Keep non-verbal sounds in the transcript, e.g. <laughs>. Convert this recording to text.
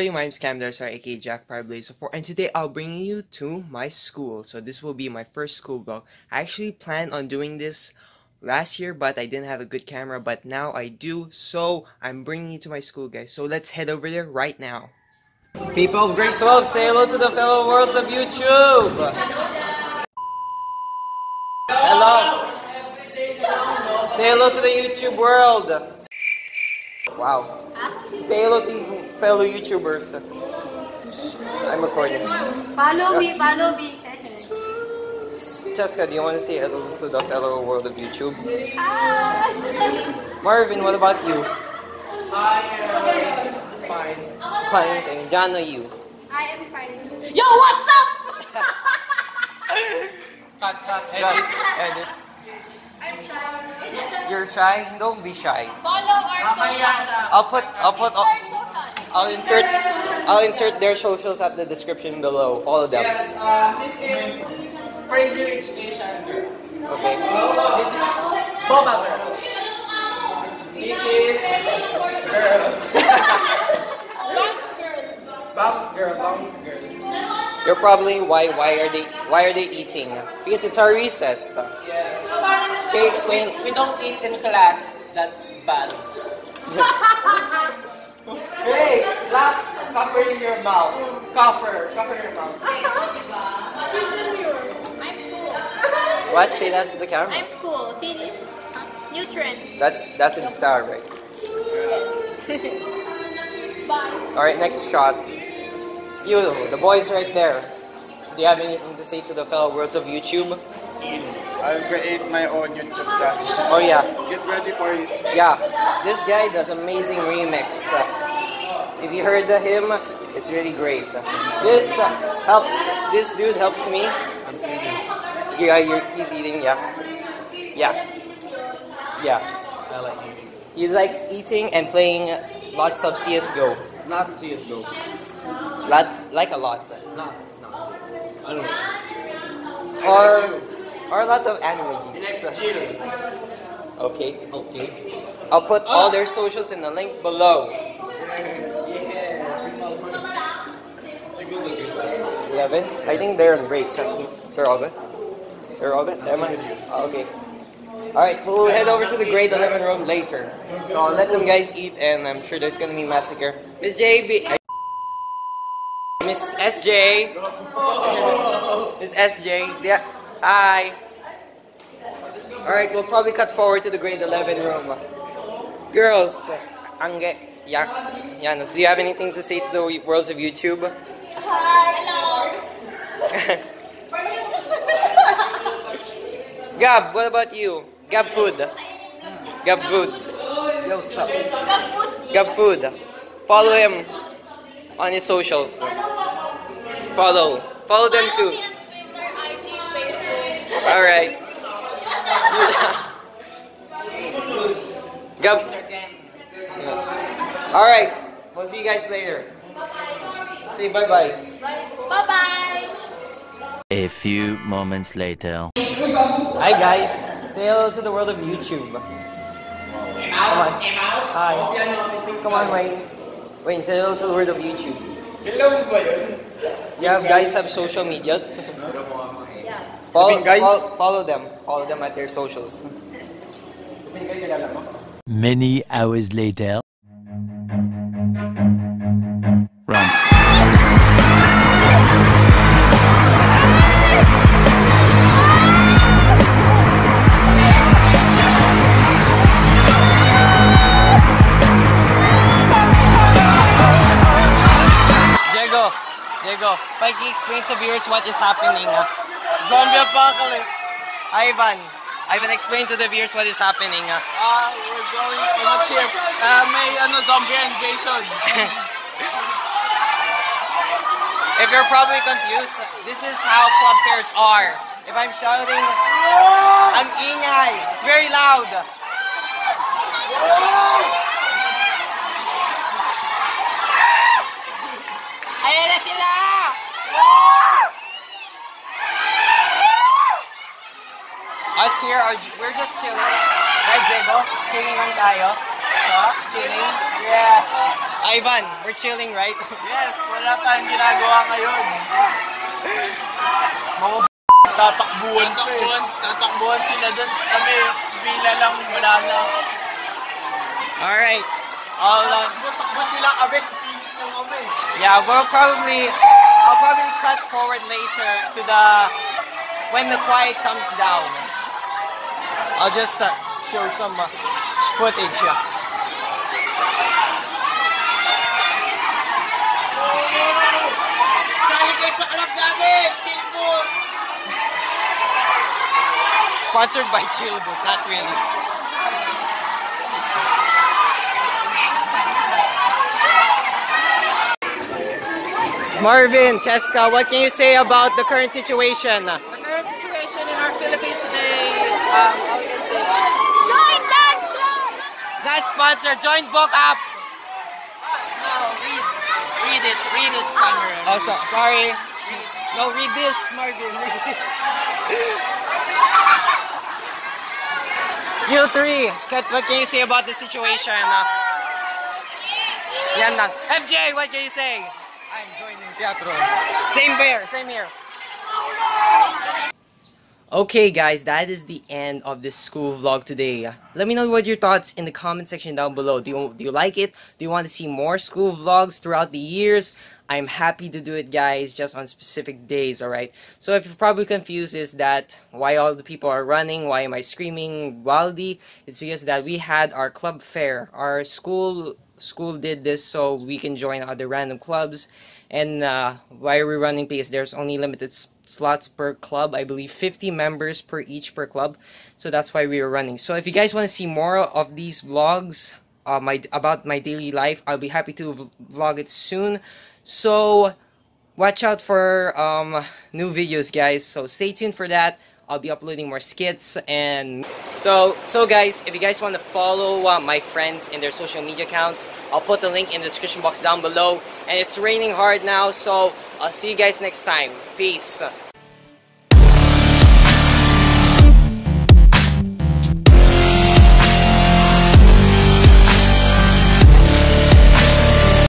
everybody, my name's Cam Darsar, aka Jackfire Blaze 4 and today I'll bring you to my school. So this will be my first school vlog. I actually planned on doing this last year but I didn't have a good camera but now I do so I'm bringing you to my school guys. So let's head over there right now. People of grade 12, say hello to the fellow worlds of YouTube! Hello! Say hello to the YouTube world! Wow. Say hello to fellow YouTubers. I'm recording. Follow me, follow me. Cheska, do you want to say hello to the fellow world of YouTube? Hi. Marvin, what about you? I am fine. Fine, thank Jana, you. I am fine. Yo, what's up? <laughs> Cut, cut, Got edit. it. Edit. I'm shy. You're shy? Don't be shy. Follow our Nakaya social. I'll put, I'll put, I'll, Insert. I'll insert, I'll insert their socials at the description below. All of them. Yes, uh, this is Crazy Rich Asian girl. Okay. This is Boba girl. This is girl. Bounce girl. Bounce girl, bounce girl. You're probably why, why are they, why are they eating? Because it's our recess. Yes. Can you explain? We don't eat in class. That's bad. <laughs> hey, laugh. Cover your mouth. Cover. Cover your mouth. I'm. What? Say that to the camera. I'm cool. See this? New trend. That's that's in style, right? <laughs> Bye. All right, next shot. You, the boys right there. Do you have anything to say to the fellow worlds of YouTube? I'll create my own YouTube channel. Oh yeah, Get ready for it. yeah. This guy does amazing remix. Uh, if you heard of him, it's really great. This uh, helps. This dude helps me. Yeah, you're, he's eating. Yeah, yeah, yeah. I like eating. He likes eating and playing lots of CS:GO. Not CSGO. Lot, like a lot. But. Not, not CSGO. I don't know. Or, or a lot of anime Next geeks. Okay. Okay. I'll put all their socials in the link below. Yeah. 11? I think they're on break. So, they're all good? They're all good? Am I? Oh, okay. Alright, we'll head over to the grade 11 room later. So I'll let them guys eat and I'm sure there's gonna be massacre. Miss JB. Miss SJ. Miss SJ. Yeah. Hi. Alright, we'll probably cut forward to the grade 11 room. Girls, Angge, Ya- Janos, do you have anything to say to the worlds of YouTube? Hello. Gab, what about you? Gab food. Gab food. Yo, what's up? Gab food. Follow him on his socials. Follow. Follow them too. Alright. Gab. Alright. We'll see you guys later. Bye bye. Say bye bye. Bye bye. A few moments later. Hi guys. Say hello to the world of YouTube. Come on. Hi. Come on, Wayne. Wayne, say hello to the world of YouTube. Hello ba yun? You guys have social medias. Follow, guys. follow, follow them. Follow them at their socials. Many hours later. Run. Diego, Diego, pag-explain sa viewers what is happening. ah. Zombie apocalypse. Ivan, Ivan, explain to the viewers what is happening. ah. Ah, we're going on a trip. Ah, may ano, zombie invasion. <laughs> If you're probably confused, this is how club fairs are. If I'm shouting, ang ingay. It's very loud. Us here, are, we're just chilling. Right, Diego? Chilling lang tayo. So, chilling. Yeah. Ivan, we're chilling, right? <laughs> Yes, wala tayong ginagawa ngayon. Mga tatakbuhan pa eh. Tatakbuhan sila doon. Kami, bila lang, wala na. Alright. I'll, uh, Takbo sila kami, sisingit lang kami. yeah, we'll probably, I'll probably cut forward later to the, when the quiet comes down. I'll just uh, show some uh, footage. Chillboot! Sponsored by Chillboot, not really. Marvin, Cheska, what can you say about the current situation? The current situation in our Philippines today, um, how we can say, Join dance club! That sponsor, join book up. no, read, read it, read it, Cameron. Oh, so, sorry. No, read this, Marvin. Read <laughs> it. you three, what can you say about the situation? Uh, yan lang. FJ, what can you say? I'm joining teatro. Same here, same here. Okay guys, that is the end of this school vlog today. Let me know what your thoughts in the comment section down below. Do you, do you like it? Do you want to see more school vlogs throughout the years? I'm happy to do it guys, just on specific days, alright? So if you're probably confused is that why all the people are running, why am I screaming wildly? It's because that we had our club fair. Our school school did this so we can join other random clubs. And uh, why are we running because there's only limited slots per club? I believe 50 members per each per club. So that's why we are running. So if you guys want to see more of these vlogs uh, my about my daily life i'll be happy to vlog it soon. So watch out for um, new videos guys. So stay tuned for that I'll be uploading more skits and so so guys if you guys want to follow uh, my friends in their social media accounts I'll put the link in the description box down below. And it's raining hard now so I'll see you guys next time. Peace